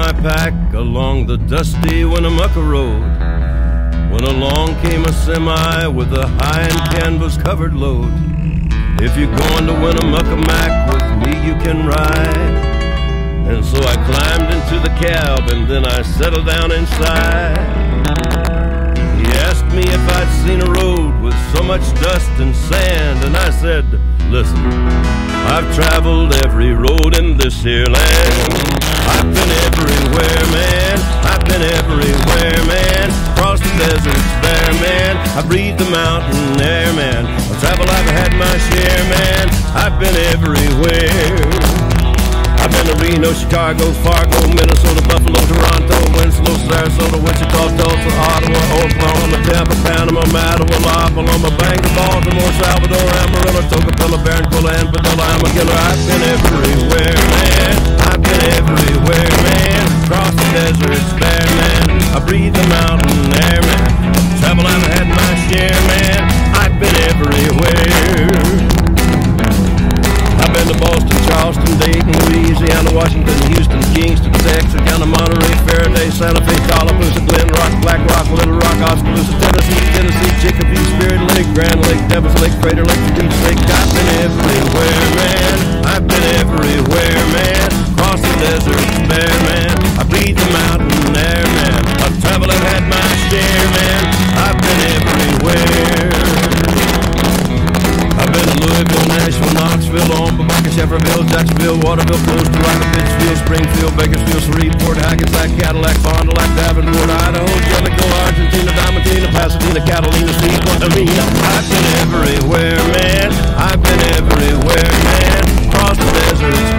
my pack along the dusty Winnemucca Road when along came a semi with a high and canvas covered load. If you're going to Winnemucca Mac with me, you can ride. And so I climbed into the cab and then I settled down inside. He asked me if I'd seen a road with so much dust and sand, and I said, Listen, I've traveled every road in this here land. I've been everywhere, man. I've been everywhere, man. Across the deserts bare, man. I breathe the mountain air, man. I've traveled, I've had my share, man. I've been everywhere. Reno, Chicago, Fargo, Minnesota, Buffalo, Toronto, Winslow, Sarasota, Wichita, Tulsa, Ottawa, Oklahoma, Tampa, Panama, Mattawa, La Paloma, Bangor, Baltimore, Salvador, Amarillo, Tocopilla, Barranquilla, and Padilla, Amagilla. I've been everywhere, man. I've been everywhere, man. Across the deserts, bare, man. I breathe the mountain air, man. Travel, I've had my share, man. I've been everywhere. Charleston, Dayton, Louisiana, Washington, Houston, Kingston, Texas, Texarkana, Monterey, Faraday, Santa Fe, Tallapoosa, Glen Rock, Black Springfield, Bakersfield, Shreveport, Hackensack, Cadillac, Fond du Lac, Davenport, Idaho, Jellicoe, Argentina, Diamantina, Pasadena, Catalina, Steve, Arena. I've been everywhere, man. I've been everywhere, man. Across the deserts,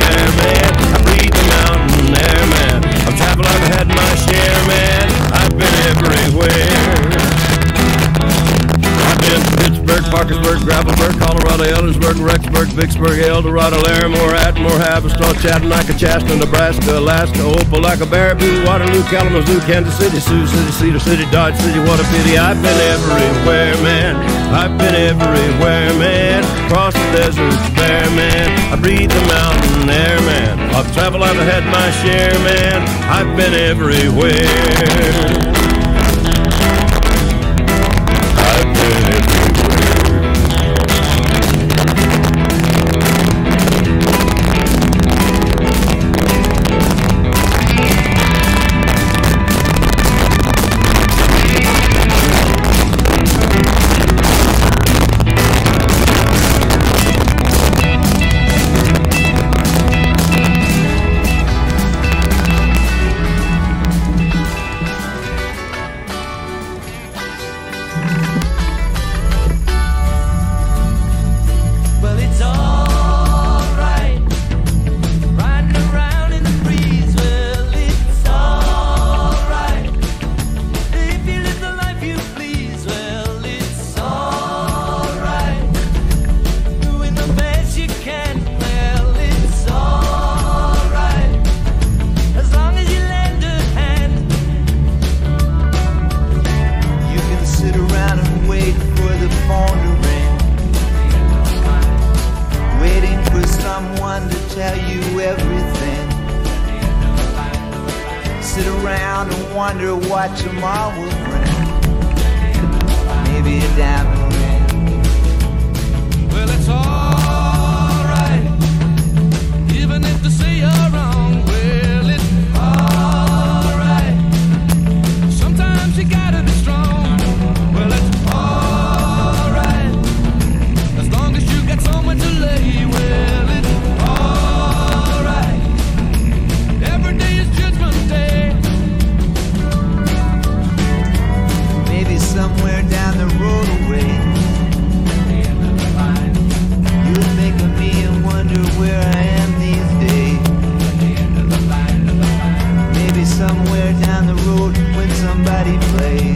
Rexburg, Vicksburg, El Dorado, Larimore, Atmore, Haverstraw, Chattanooga, Chasta, Nebraska, Alaska, Opelika, Baraboo, Waterloo, Kalamazoo, Kansas City, Sioux City, Cedar City, Dodge City. What a pity. I've been everywhere, man. I've been everywhere, man. Across the deserts, bare, man. I breathe the mountain air, man. I've traveled, I've had my share, man. I've been everywhere. tell you everything. Sit around and wonder what tomorrow will bring. Maybe a diamond. daddy plays.